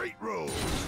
Straight road.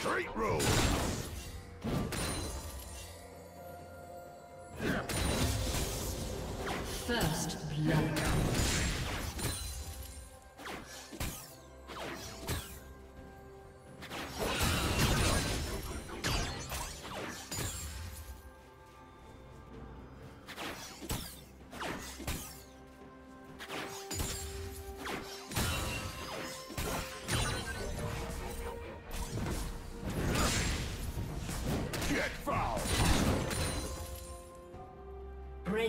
Straight road.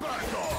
Back off.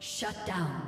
Shut down.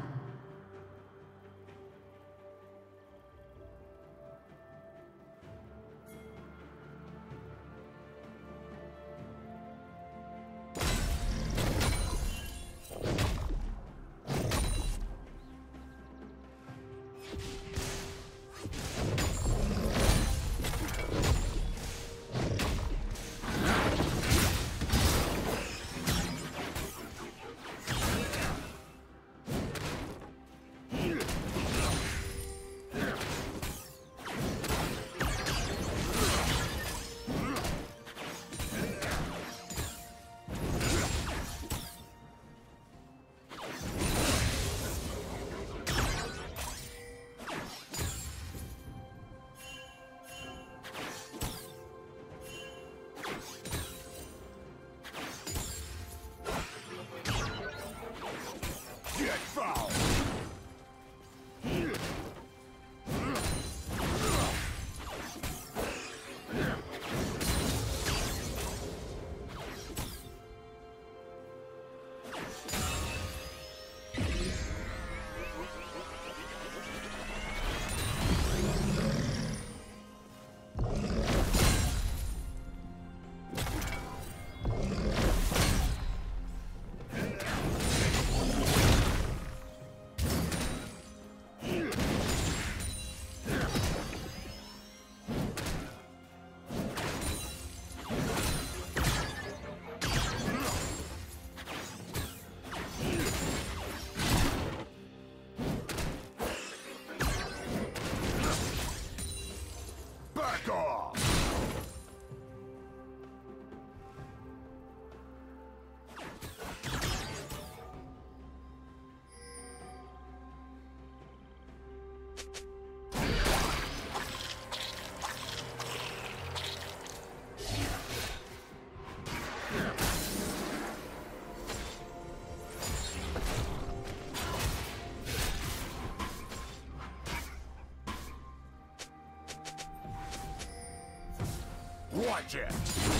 shit.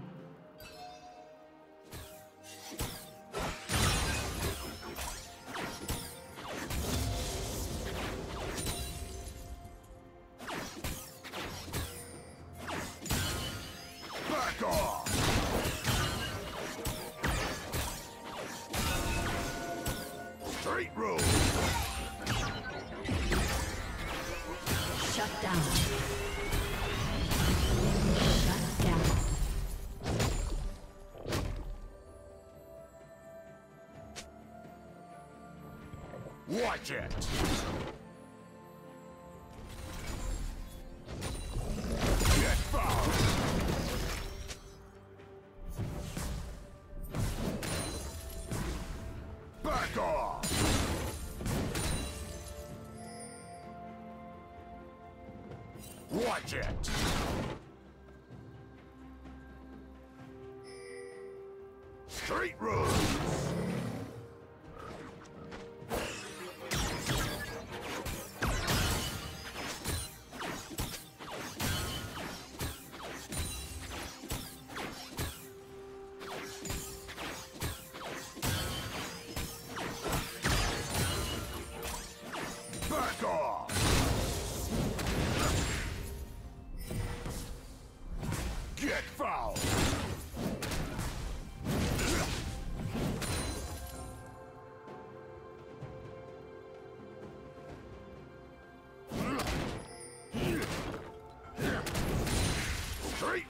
Watch it!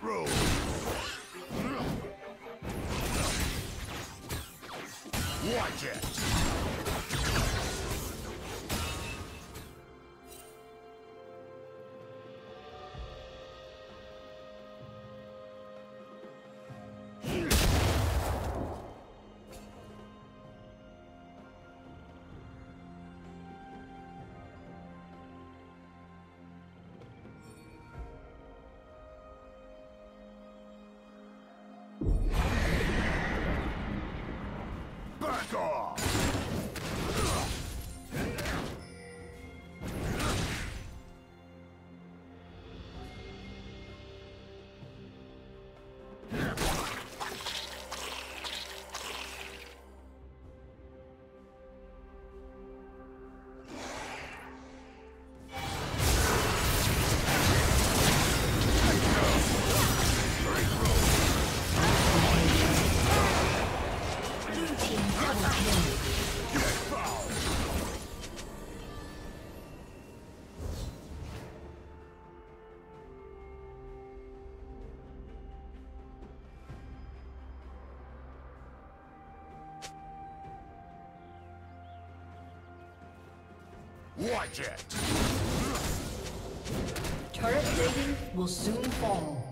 Roll. Watch it! Watch it! Turret plating will soon fall.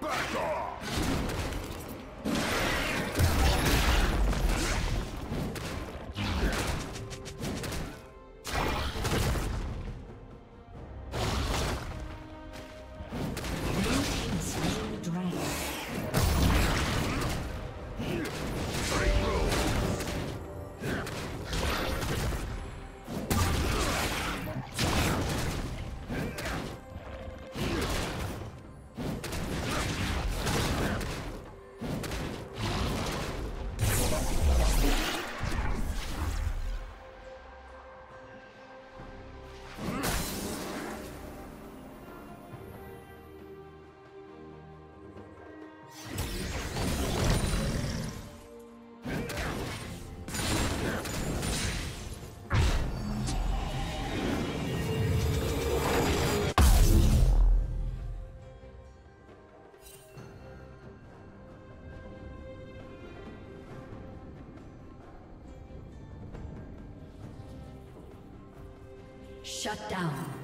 Back off! Shut down.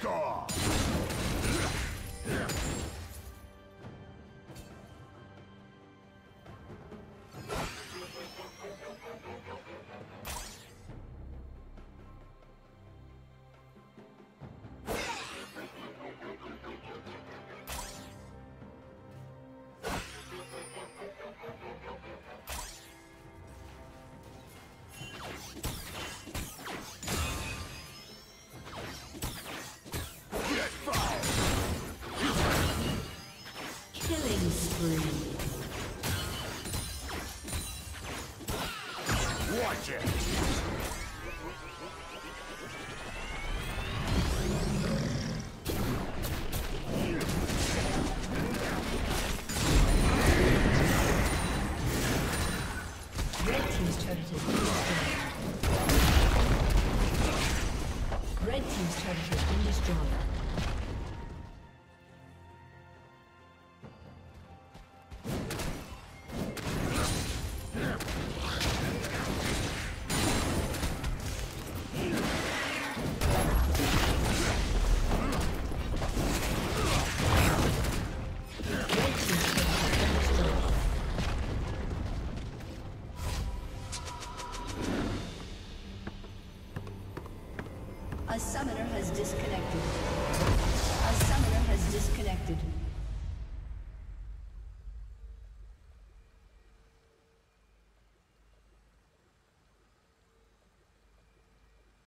America!